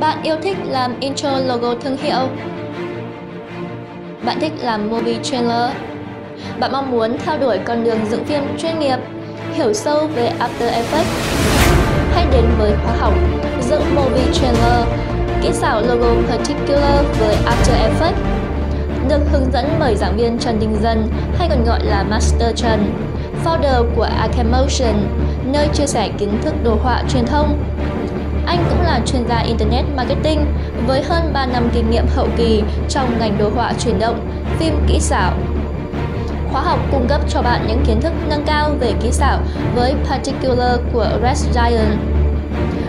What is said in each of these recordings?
Bạn yêu thích làm intro logo thương hiệu? Bạn thích làm movie trailer? Bạn mong muốn theo đuổi con đường dựng phim chuyên nghiệp, hiểu sâu về After Effects? Hãy đến với khóa học dựng movie trailer, kỹ xảo logo particular với After Effects được hướng dẫn bởi giảng viên Trần Đình Dân hay còn gọi là Master Trần, founder của Archemotion, nơi chia sẻ kiến thức đồ họa truyền thông. Anh cũng là chuyên gia Internet Marketing với hơn 3 năm kinh nghiệm hậu kỳ trong ngành đồ họa chuyển động, phim kỹ xảo. Khóa học cung cấp cho bạn những kiến thức nâng cao về kỹ xảo với Particular của Red Giant.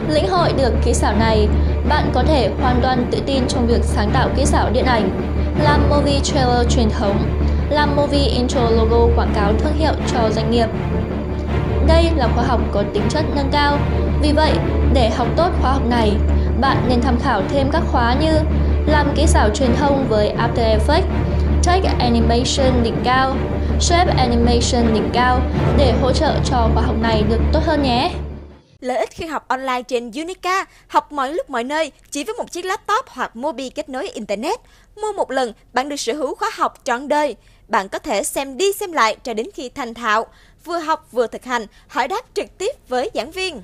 Lĩnh hội được kỹ xảo này, bạn có thể hoàn toàn tự tin trong việc sáng tạo kỹ xảo điện ảnh, làm movie trailer truyền thống, làm movie intro logo quảng cáo thương hiệu cho doanh nghiệp. Đây là khóa học có tính chất nâng cao, vì vậy để học tốt khóa học này, bạn nên tham khảo thêm các khóa như làm kỹ xảo truyền thông với After Effects, Take Animation đỉnh cao, Shape Animation đỉnh cao để hỗ trợ cho khóa học này được tốt hơn nhé. Lợi ích khi học online trên Unica, học mọi lúc mọi nơi chỉ với một chiếc laptop hoặc mobi kết nối Internet. Mua một lần, bạn được sở hữu khóa học trọn đời. Bạn có thể xem đi xem lại cho đến khi thành thạo, vừa học vừa thực hành, hỏi đáp trực tiếp với giảng viên.